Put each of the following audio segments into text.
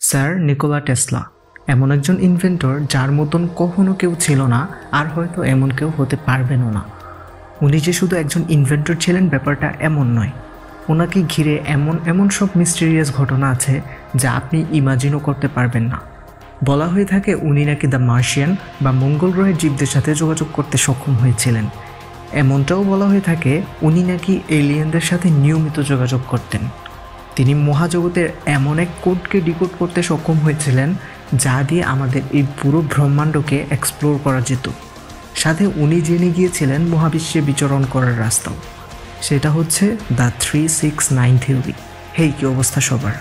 Sir Nikola Tesla. এমন একজন inventor যার মতন কখনো কেউ ছিল না, আর হয়তো এমন কেউ হতে পারবেনও না। উনি যে শুধু একজন ইনভেন্টর ছিলেন ব্যাপারটা এমন নয়। ওনাকে ঘিরে এমন এমন সব মিস্টেরিয়াস ঘটনা আছে যা আপনি ইমাজিনও করতে পারবেন না। বলা হয়ে থাকে উনি নাকি দ্য মার্শিয়ান বা মঙ্গল গ্রহের জীবদের সাথে যোগাযোগ করতে সক্ষম হয়েছিলেন। এমনটাও বলা হয়ে থাকে উনি নাকি এলিয়েনদের সাথে নিয়মিত যোগাযোগ করতেন। তিনি মহাজগতের এমন এক কোডকে ডিকোড করতে সক্ষম হয়েছিলেন, যা দিয়ে আমাদের এই পুরো ব্রহ্মাণ্ডকে এক্সপ্লোর করা যেত। সাথে উনি জেনে গিয়েছিলেন মহাবিশ্বে বিচরণ করার রাস্তাও। সেটা হচ্ছে the three six nine theory. Hey, কি অবস্থা সবার?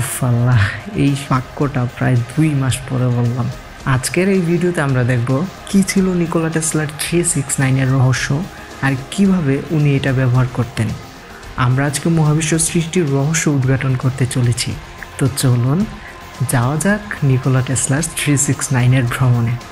উফাল্লাহ এই বাক্যটা প্রায় দুই মাস পরে বললাম। আজকের এই ভিডিওতে আমরা দেখব কি ছিল নিকোলা টেসলার থ্রি সিক্স নাইনের রহস্য আর কীভাবে উনি এটা ব্যবহার করতেন। আমরা আজকে মহাবিশ্ব সৃষ্টির রহস্য উদ্ঘাটন করতে চলেছি। তো চলুন, যাওয়া যাক নিকোলা টেসলার থ্রি সিক্স নাইনের ভ্রমণে।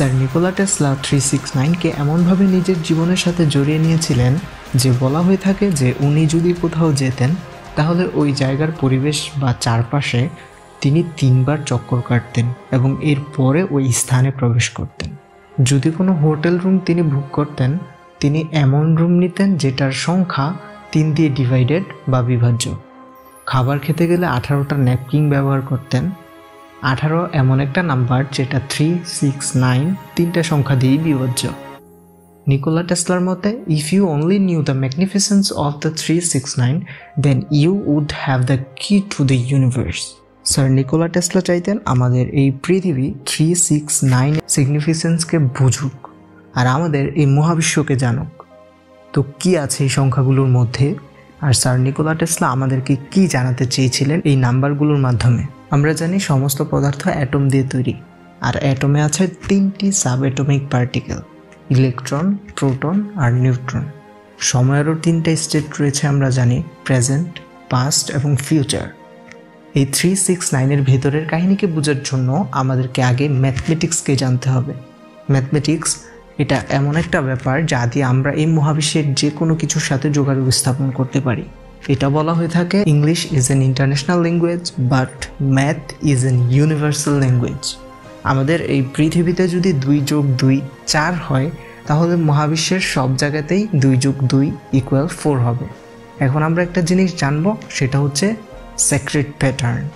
Sir Nikola Tesla three six নাইনকে এমনভাবে নিজের জীবনের সাথে জড়িয়ে নিয়েছিলেন যে বলা হয়ে থাকে যে উনি যদি কোথাও যেতেন, তাহলে ওই জায়গার পরিবেশ বা চারপাশে তিনি তিনবার চক্কর কাটতেন এবং এরপরে ওই স্থানে প্রবেশ করতেন। যদি কোনো হোটেল রুম তিনি বুক করতেন, তিনি এমন রুম নিতেন যেটার সংখ্যা তিন দিয়ে ডিভাইডেড বা বিভাজ্য। খাবার খেতে গেলে আঠারোটা ন্যাপকিন ব্যবহার করতেন আঠারো এমন একটা নাম্বার যেটা থ্রি সিক্স নাইন তিনটা সংখ্যা দিয়েই বিভাজ্য। নিকোলা টেসলার মতে if you only knew the magnificence of the three six nine then you would have the key to the universe sir, Nikola Tesla চাইতেন আমাদের এই পৃথিবী থ্রি সিক্স নাইন সিগনিফিসেন্সকে বুঝুক আর আমাদের এই মহাবিশ্বকে জানুক। তো কি আছে এই সংখ্যাগুলোর মধ্যে? আর স্যার, নিকোলা টেসলা আমাদেরকে কি জানাতে চেয়েছিলেন এই নাম্বারগুলোর মাধ্যমে? আমরা জানি সমস্ত পদার্থ অ্যাটম দিয়ে তৈরি, আর অ্যাটমে আছে তিনটি sub atomic particle, electron, proton আর নিউট্রন। সময়েরও তিনটা স্টেট রয়েছে আমরা জানি, প্রেজেন্ট, পাস্ট এবং ফিউচার। এই থ্রি সিক্স নাইনের ভেতরের কাহিনীকে বোঝার জন্য আমাদেরকে আগে ম্যাথমেটিক্সকে জানতে হবে। ম্যাথমেটিক্স এটা এমন একটা ব্যাপার যা দিয়ে আমরা এই মহাবিশ্বের যে কোনো কিছুর সাথে যোগাযোগ স্থাপন করতে পারি। এটা বলা হয়ে থাকে English is an international language but math is an universal language আমাদের এই পৃথিবীতে যদি দুই যোগ দুই চার হয়, তাহলে মহাবিশ্বের সব জায়গাতেই দুই যোগ দুই ইকুয়াল ফোর হবে। এখন আমরা একটা জিনিস জানব, সেটা হচ্ছে সেক্রেট প্যাটার্ন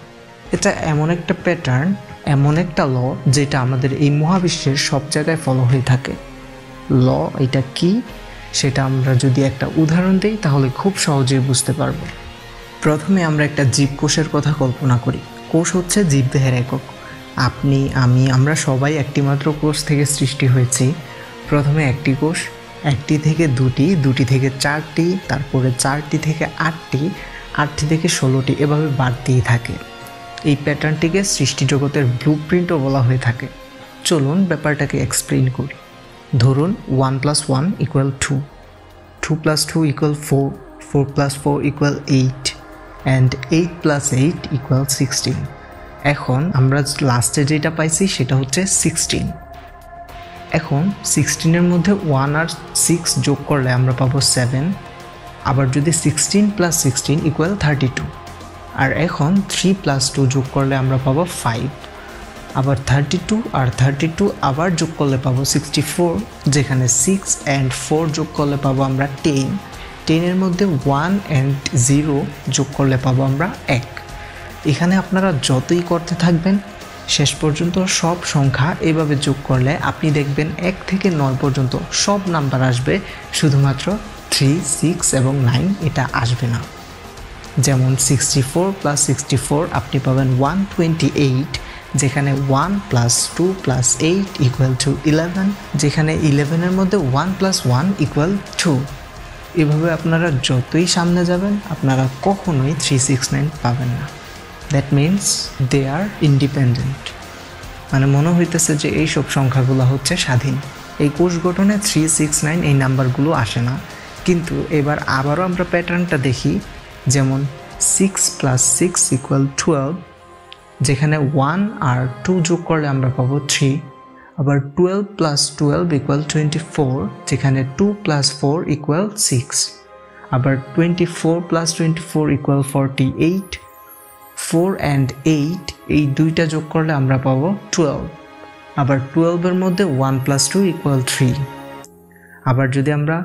এটা এমন একটা প্যাটার্ন এমন একটা ল যেটা আমাদের এই মহাবিশ্বের সব জায়গায় ফলো হয়ে থাকে। ল এটা কি? সেটা আমরা যদি একটা উদাহরণ দিই, তাহলে খুব সহজেই বুঝতে পারব। প্রথমে আমরা একটা জীবকোষের কথা কল্পনা করি। কোষ হচ্ছে জীবদেহের একক। আপনি, আমি, আমরা সবাই একটি মাত্র কোষ থেকে সৃষ্টি হয়েছি। প্রথমে একটি কোষ, একটি থেকে দুটি দুটি থেকে চারটি, তারপরে চারটি থেকে আটটি আটটি থেকে ষোলোটি, এভাবে বাড়তেই থাকে। এই প্যাটার্নটিকে সৃষ্টি জগতের ব্লু প্রিন্টও বলা হয়ে থাকে। চলুন ব্যাপারটাকে এক্সপ্লেন করি। ধরুন one plus one equal to two plus two equal four four plus four equal eight and eight plus eight equal sixteen এখন আমরা লাস্টে যেটা পাইছি সেটা হচ্ছে সিক্সটিন এখন সিক্সটিনের মধ্যে ওয়ান আর সিক্স যোগ করলে আমরা পাবো সেভেন আবার যদি sixteen plus sixteen equal thirty two আর এখন থ্রি প্লাস টু যোগ করলে আমরা পাবো ফাইভ আবার থার্টি টু আর থার্টি টু আবার যোগ করলে পাবো সিক্সটি ফোর যেখানে সিক্স অ্যান্ড ফোর যোগ করলে পাবো আমরা টেন টেনের মধ্যে ওয়ান অ্যান্ড জিরো যোগ করলে পাবো আমরা এক। এখানে আপনারা যতই করতে থাকবেন, শেষ পর্যন্ত সব সংখ্যা এভাবে যোগ করলে আপনি দেখবেন এক থেকে নয় পর্যন্ত সব নাম্বার আসবে, শুধুমাত্র থ্রি সিক্স এবং নাইন এটা আসবে না। যেমন sixty four plus sixty four আপনি পাবেন ওয়ান টোয়েন্টি এইট যেখানে one plus two plus eight equal to eleven যেখানে ইলেভেনের মধ্যে one plus one equal to এভাবে আপনারা যতই সামনে যাবেন, আপনারা কখনোই থ্রি সিক্স নাইন পাবেন না। That means they are independent মানে মনে হইতেছে যে এই সব সংখ্যাগুলো হচ্ছে স্বাধীন। এই কোষ গঠনে থ্রি সিক্স নাইন এই নাম্বারগুলো আসে না। কিন্তু এবার আবারও আমরা প্যাটার্নটা দেখি, যেমন six plus six equal twelve যেখানে ওয়ান আর টু যোগ করলে আমরা পাবো থ্রি আবার twelve plus twelve equal twenty four যেখানে two plus four equal six আবার twenty four plus twenty four equal forty eight four and eight এই দুইটা যোগ করলে আমরা পাবো টুয়েলভ আবার টুয়েলভের মধ্যে one plus two equal three আবার যদি আমরা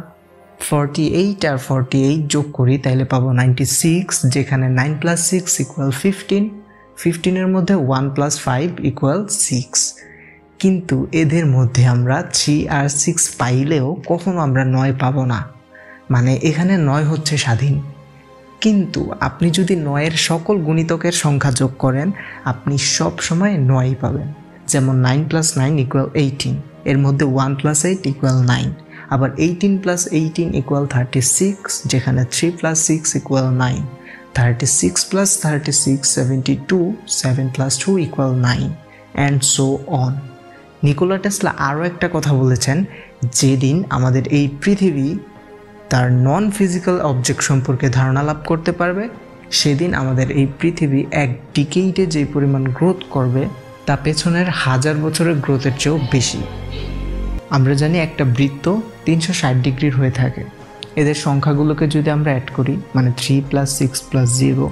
ফর্টি এইট আর ফর্টি এইট যোগ করি তাহলে পাবো নাইনটি সিক্স যেখানে nine plus six equal fifteen ফিফটিনের মধ্যে one plus five equal six কিন্তু এদের মধ্যে আমরা থ্রি আর সিক্স পাইলেও কখনো আমরা নয় পাবো না। মানে এখানে নয় হচ্ছে স্বাধীন। কিন্তু আপনি যদি নয়ের সকল গুণিতকের সংখ্যা যোগ করেন, আপনি সব সময় নয়ই পাবেন। যেমন nine plus nine equal eighteen এর মধ্যে one plus eight equal nine আবার eighteen plus eighteen equal thirty six যেখানে three plus six equal nine thirty six plus thirty six seventy two seven plus two equal nine and so on Nikola Tesla আরও একটা কথা বলেছেন, যেদিন আমাদের এই পৃথিবী তার নন ফিজিক্যাল অবজেক্ট সম্পর্কে ধারণা লাভ করতে পারবে, সেদিন আমাদের এই পৃথিবী এক ডিকেইটে যে পরিমাণ গ্রোথ করবে, তা পেছনের হাজার বছরের গ্রোথের চেয়েও বেশি। আমরা জানি একটা বৃত্ত তিনশো ষাট ডিগ্রির হয়ে থাকে। এদের সংখ্যাগুলোকে যদি আমরা অ্যাড করি মানে three plus six plus zero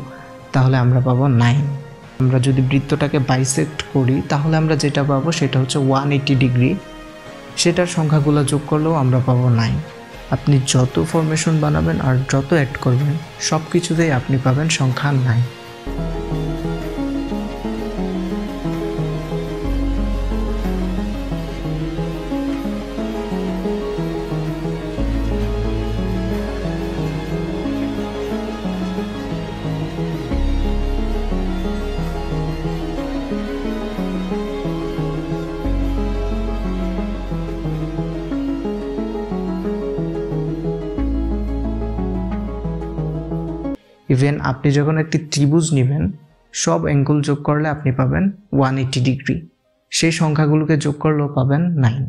তাহলে আমরা পাবো নাইন আমরা যদি বৃত্তটাকে বাইসেক্ট করি, তাহলে আমরা যেটা পাবো সেটা হচ্ছে ওয়ান এইটি ডিগ্রি সেটার সংখ্যাগুলো যোগ করলেও আমরা পাবো নাইন আপনি যত ফরমেশন বানাবেন আর যত অ্যাড করবেন সব কিছুতেই আপনি পাবেন সংখ্যা নাইন ইভেন আপনি যখন একটি ত্রিভুজ নেবেন, সব অ্যাঙ্গুল যোগ করলে আপনি পাবেন ওয়ান এইটি ডিগ্রি সেই সংখ্যাগুলোকে যোগ করলেও পাবেন নাইন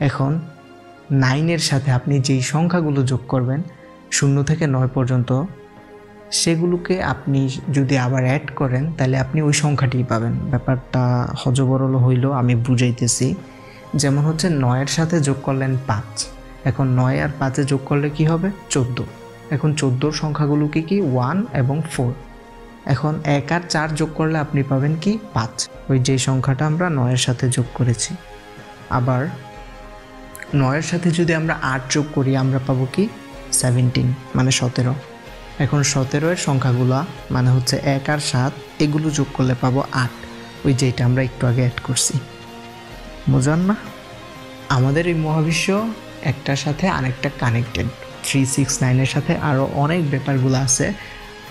এখন নাইনের সাথে আপনি যেই সংখ্যাগুলো যোগ করবেন, শূন্য থেকে নয় পর্যন্ত, সেগুলোকে আপনি যদি আবার অ্যাড করেন, তাহলে আপনি ওই সংখ্যাটি পাবেন। ব্যাপারটা হজবরল হইল, আমি বুঝাইতেছি। যেমন হচ্ছে নয়ের সাথে যোগ করলেন পাঁচ। এখন নয় আর পাঁচে যোগ করলে কি হবে? চোদ্দ। এখন চোদ্দোর সংখ্যাগুলো কি কি? ওয়ান এবং ফোর। এখন এক আর চার যোগ করলে আপনি পাবেন কি? পাঁচ। ওই যে সংখ্যাটা আমরা নয়ের সাথে যোগ করেছি। আবার নয়ের সাথে যদি আমরা আট যোগ করি, আমরা পাবো কি? সেভেন্টিন মানে সতেরো। এখন সতেরো এর সংখ্যাগুলো মানে হচ্ছে এক আর সাত, এগুলো যোগ করলে পাবো আট। ওই যেটা আমরা একটু আগে অ্যাড করছি। বোঝান না? আমাদের এই মহাবিশ্ব একটার সাথে আরেকটা কানেক্টেড থ্রি সিক্স নাইনের সাথে আরও অনেক ব্যাপারগুলো আছে।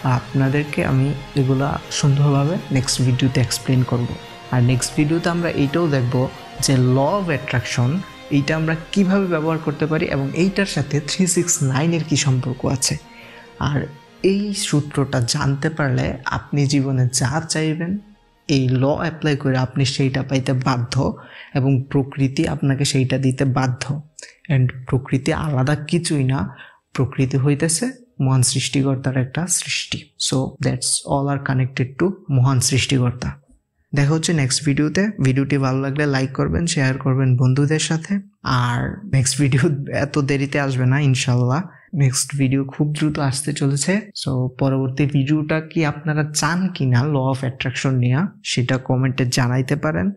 আপনাদেরকে আমি এগুলা সুন্দরভাবে নেক্সট ভিডিওতে এক্সপ্লেন করব। আর নেক্সট ভিডিওতে আমরা এইটাও দেখব যে ল অফ অ্যাট্রাকশন এইটা আমরা কীভাবে ব্যবহার করতে পারি এবং এইটার সাথে থ্রি সিক্স নাইনের কী সম্পর্ক আছে? আর এই সূত্রটা জানতে পারলে আপনি জীবনে যা চাইবেন, এই ল অ্যাপ্লাই করে আপনি সেইটা পাইতে বাধ্য এবং প্রকৃতি আপনাকে সেইটা দিতে বাধ্য। অ্যান্ড প্রকৃতি আলাদা কিছুই না, প্রকৃতি হইতেছে মহান সৃষ্টিকর্তার একটা সৃষ্টি। So that's all are connected to মহান সৃষ্টিকর্তা। দেখা হচ্ছে নেক্সট ভিডিওতে ভিডিওটি ভালো লাগলে লাইক করবেন শেয়ার করবেন বন্ধুদের সাথে। আর নেক্সট ভিডিও এত দেরিতে আসবে না ইনশাল্লাহ নেক্সট ভিডিও খুব দ্রুত আসতে চলেছে। সো পরবর্তী ভিডিওটা কি আপনারা চান কিনা ল অফ অ্যাট্রাকশন নিয়ে, সেটা কমেন্টে জানাইতে পারেন।